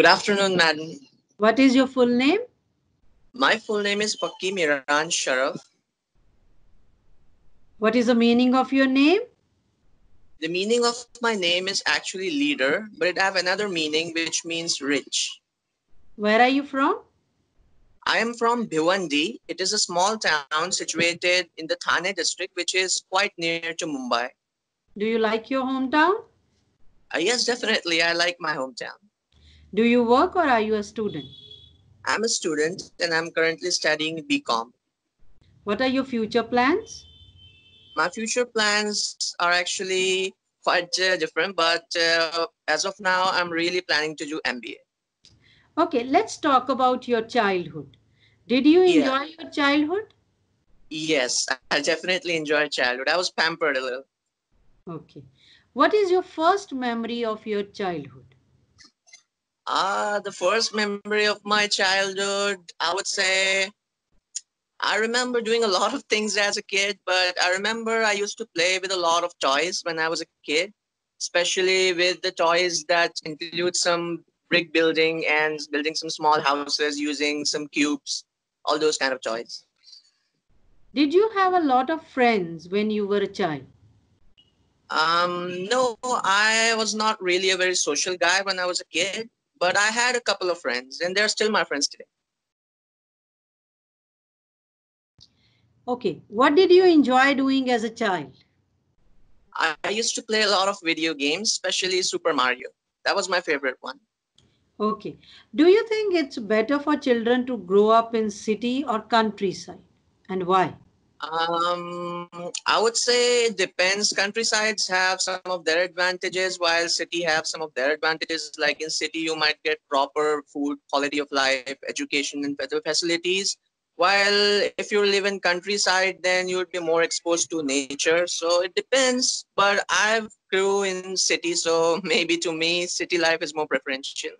Good afternoon, madam. What is your full name? My full name is Pakki Miran Sharaf. What is the meaning of your name? The meaning of my name is actually leader, but it have another meaning which means rich. Where are you from? I am from Bhiwandi. It is a small town situated in the Thane district, which is quite near to Mumbai. Do you like your hometown? Uh, yes, definitely. I like my hometown. Do you work or are you a student? I'm a student and I'm currently studying BCom. What are your future plans? My future plans are actually quite uh, different, but uh, as of now, I'm really planning to do MBA. Okay, let's talk about your childhood. Did you Yeah. enjoy your childhood? Yes, I definitely enjoyed childhood. I was pampered a little. Okay. What is your first memory of your childhood? Ah, the first memory of my childhood, I would say I remember doing a lot of things as a kid, but I remember I used to play with a lot of toys when I was a kid, especially with the toys that include some brick building and building some small houses using some cubes, all those kind of toys. Did you have a lot of friends when you were a child? Um, no, I was not really a very social guy when I was a kid, but I had a couple of friends, and they're still my friends today. Okay. What did you enjoy doing as a child? I, used to play a lot of video games, especially Super Mario. That was my favorite one. Okay. Do you think it's better for children to grow up in city or countryside? And why? Um, I would say it depends. Countrysides have some of their advantages, while city have some of their advantages. Like in city, you might get proper food, quality of life, education, and better facilities. While if you live in countryside, then you would be more exposed to nature. So it depends. But I've grew in city, so maybe to me, city life is more preferential.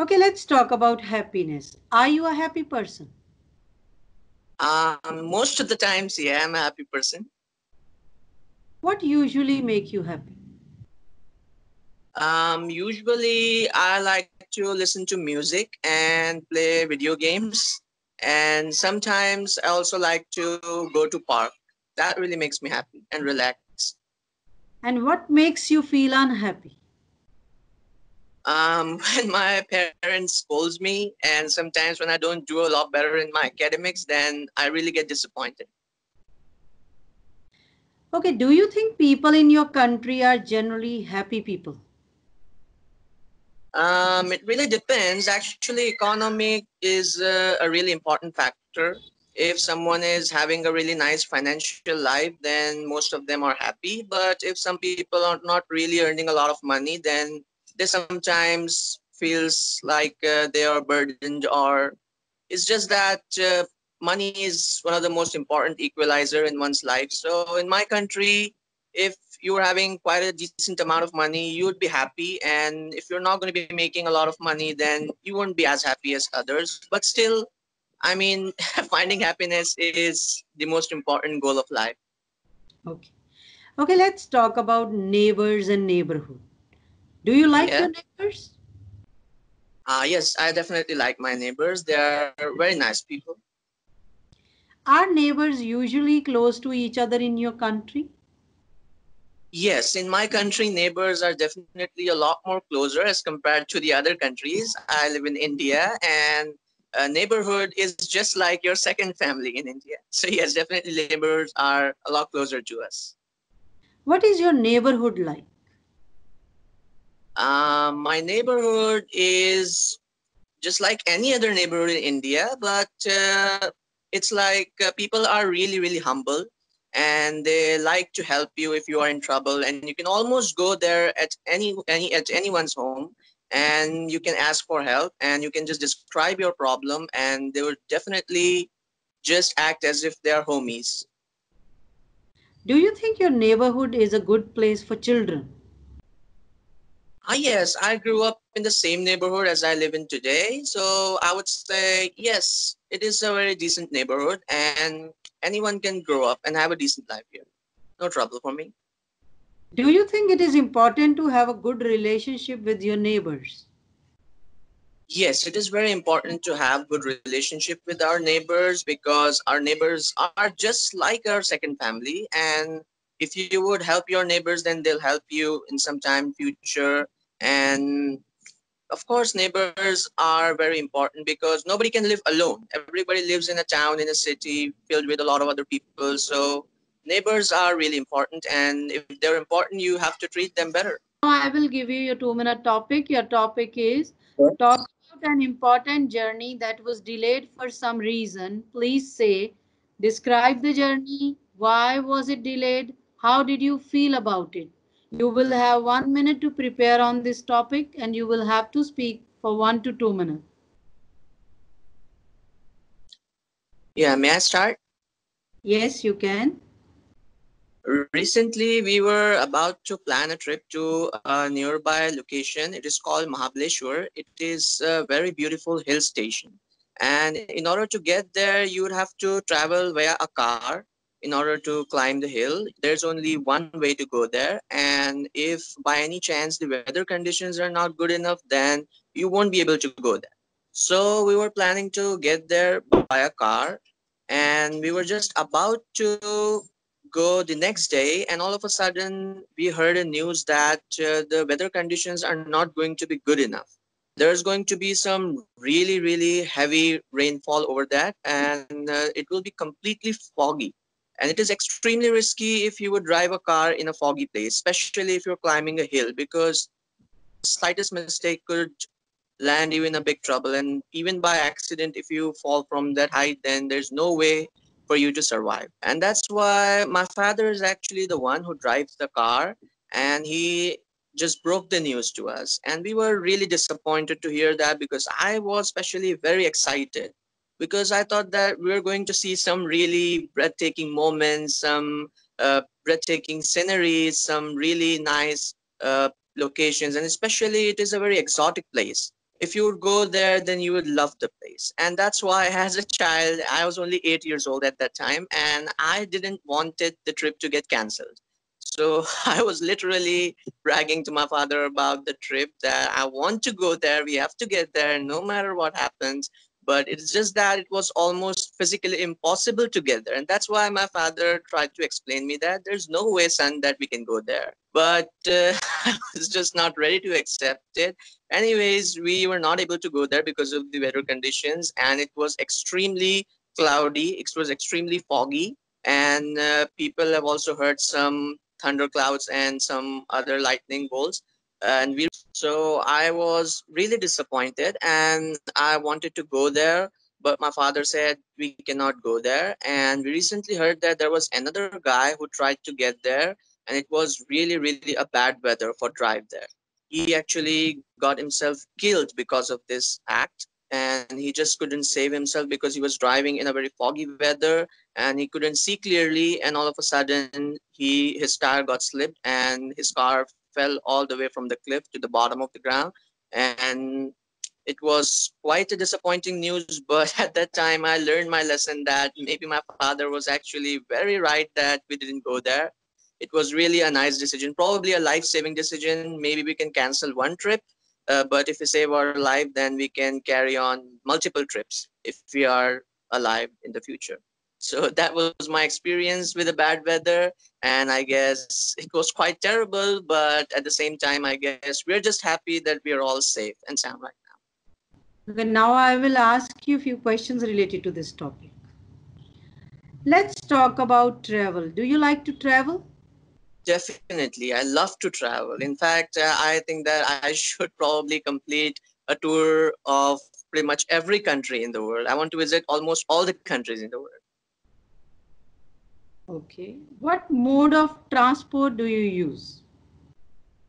Okay, let's talk about happiness. Are you a happy person? Um, most of the times, yeah, I'm a happy person. What usually make you happy? Um, usually, I like to listen to music and play video games, and sometimes I also like to go to park. That really makes me happy and relax. And what makes you feel unhappy? Um, when my parents scolds me, and sometimes when I don't do a lot better in my academics, then I really get disappointed. Okay, do you think people in your country are generally happy people? Um, it really depends. Actually, economic is uh, a really important factor. If someone is having a really nice financial life, then most of them are happy. But if some people are not really earning a lot of money, then they sometimes feels like uh, they are burdened or it's just that uh, money is one of the most important equalizer in one's life. So in my country, if you're having quite a decent amount of money, you would be happy. And if you're not going to be making a lot of money, then you won't be as happy as others. But still, I mean, finding happiness is the most important goal of life. Okay. Okay, let's talk about neighbors and neighborhood. Do you like Yeah. your neighbors? Uh, yes, I definitely like my neighbors. They are very nice people. Are neighbors usually close to each other in your country? Yes, in my country, neighbors are definitely a lot more closer as compared to the other countries. I live in India, and a neighborhood is just like your second family in India. So, yes, definitely neighbors are a lot closer to us. What is your neighborhood like? Um, my neighborhood is just like any other neighborhood in India, but uh, it's like uh, people are really, really humble and they like to help you if you are in trouble and you can almost go there at any any at anyone's home and you can ask for help and you can just describe your problem and they will definitely just act as if they are homies Do you think your neighborhood is a good place for children? Ah, yes, I grew up in the same neighborhood as I live in today. So I would say, yes, it is a very decent neighborhood and anyone can grow up and have a decent life here. No trouble for me. Do you think it is important to have a good relationship with your neighbors? Yes, it is very important to have good relationship with our neighbors because our neighbors are just like our second family and if you would help your neighbors then they'll help you in some time future. And of course neighbors are very important because nobody can live alone. Everybody lives in a town in a city filled with a lot of other people. So neighbors are really important. And if they're important you have to treat them better. I will give you your two minute topic. Your topic is talk about an important journey that was delayed for some reason. Please say describe the journey. Why was it delayed how did you feel about it you will have one minute to prepare on this topic and you will have to speak for one to two minutes. Yeah, may I start? Yes, you can. Recently, we were about to plan a trip to a nearby location. It is called Mahabaleshwar. It is a very beautiful hill station. And in order to get there, you would have to travel via a car in order to climb the hill. There's only one way to go there. And if by any chance the weather conditions are not good enough, then you won't be able to go there. So we were planning to get there by a car and we were just about to go the next day and all of a sudden we heard a news that uh, the weather conditions are not going to be good enough there's going to be some really really heavy rainfall over that and uh, it will be completely foggy and it is extremely risky if you would drive a car in a foggy place, especially if you're climbing a hill, because slightest mistake could land you in a big trouble. And even by accident, if you fall from that height, then there's no way for you to survive. And that's why my father is actually the one who drives the car. And he just broke the news to us. And we were really disappointed to hear that because I was especially very excited because I thought that we were going to see some really breathtaking moments, some uh, breathtaking sceneries, some really nice uh, locations, and especially it is a very exotic place. If you would go there, then you would love the place. And that's why, as a child, I was only eight years old at that time, and I didn't wanted the trip to get cancelled. So I was literally bragging to my father about the trip that I want to go there. We have to get there no matter what happens but it's just that it was almost physically impossible to get there. And that's why my father tried to explain me that there's no way son that we can go there. But uh, i was just not ready to accept it. Anyways we were not able to go there because of the weather conditions and it was extremely cloudy. It was extremely foggy. And uh, people have also heard some thunder clouds and some other lightning bolts and we so i was really disappointed and i wanted to go there but my father said we cannot go there. And we recently heard that there was another guy who tried to get there and it was really really a bad weather for drive there. He actually got himself killed because of this act and he just couldn't save himself because he was driving in a very foggy weather and he couldn't see clearly and all of a sudden he his tire got slipped and his car fell all the way from the cliff to the bottom of the ground. And it was quite a disappointing news, but at that time I learned my lesson that maybe my father was actually very right that we didn't go there. It was really a nice decision, probably a life saving decision. Maybe we can cancel one trip, uh, but if we save our life, then we can carry on multiple trips if we are alive in the future. So that was my experience with the bad weather. And I guess it was quite terrible, but at the same time, I guess we're just happy that we are all safe and sound right now. Okay, now I will ask you a few questions related to this topic. Let's talk about travel. Do you like to travel? Definitely. I love to travel. In fact, uh, I think that I should probably complete a tour of pretty much every country in the world. I want to visit almost all the countries in the world. Okay. What mode of transport do you use?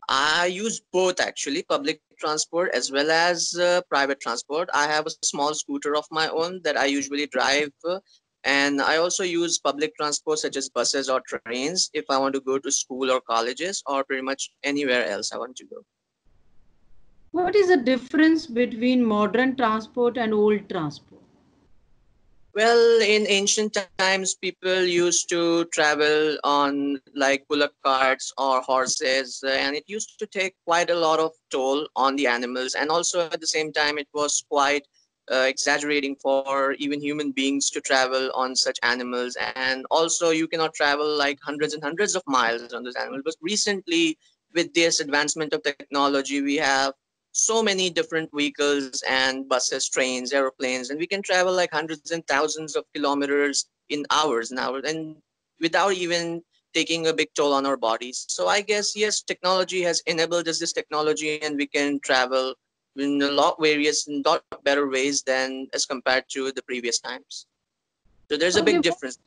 I use both actually, public transport as well as uh, private transport. I have a small scooter of my own that I usually drive. Uh, and I also use public transport such as buses or trains if I want to go to school or colleges or pretty much anywhere else I want to go. What is the difference between modern transport and old transport? Well, in ancient times, people used to travel on like bullock carts or horses, and it used to take quite a lot of toll on the animals. And also at the same time, it was quite uh, exaggerating for even human beings to travel on such animals. And also, you cannot travel like hundreds and hundreds of miles on those animals. But recently, with this advancement of technology, we have so many different vehicles and buses, trains, aeroplanes, and we can travel like hundreds and thousands of kilometers in hours and hours and without even taking a big toll on our bodies. So I guess yes, technology has enabled us this technology, and we can travel in a lot various, and lot better ways than as compared to the previous times. So there's a big difference.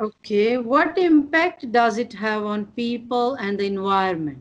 Okay, what impact does it have on people and the environment?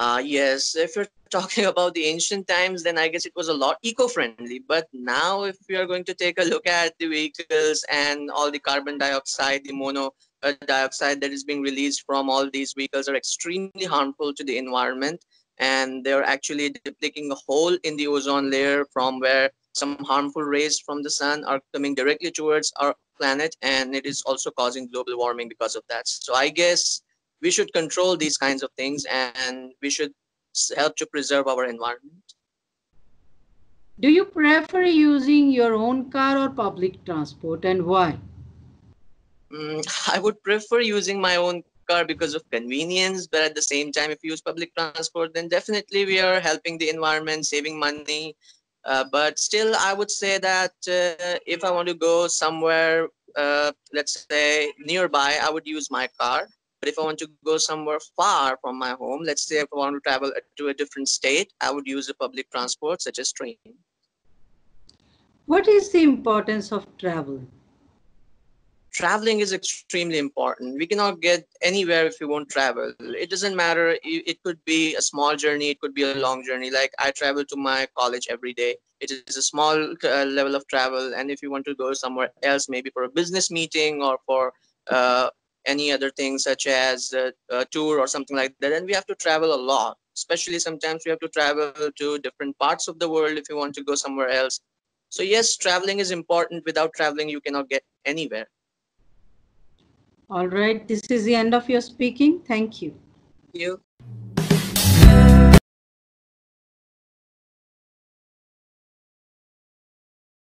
Uh, yes, if you're talking about the ancient times, then I guess it was a lot eco-friendly. But now, if we are going to take a look at the vehicles and all the carbon dioxide, the mono uh, dioxide that is being released from all these vehicles are extremely harmful to the environment. And they're actually depleting a hole in the ozone layer from where some harmful rays from the sun are coming directly towards our planet. And it is also causing global warming because of that. So I guess we should control these kinds of things and we should help to preserve our environment. Do you prefer using your own car or public transport and why? Mm, I would prefer using my own car because of convenience, but at the same time, if you use public transport, then definitely we are helping the environment, saving money. Uh, but still, I would say that uh, if I want to go somewhere, uh, let's say nearby, I would use my car. But if I want to go somewhere far from my home, let's say if I want to travel to a different state, I would use a public transport such as train. What is the importance of travel? Traveling is extremely important. We cannot get anywhere if we won't travel. It doesn't matter. It could be a small journey. It could be a long journey. Like I travel to my college every day. It is a small uh, level of travel. And if you want to go somewhere else, maybe for a business meeting or for uh, any other things such as a, a tour or something like that and we have to travel a lot. Especially sometimes we have to travel to different parts of the world if you want to go somewhere else. So yes traveling is important. Without traveling you cannot get anywhere. All right. This is the end of your speaking. Thank you. Thank you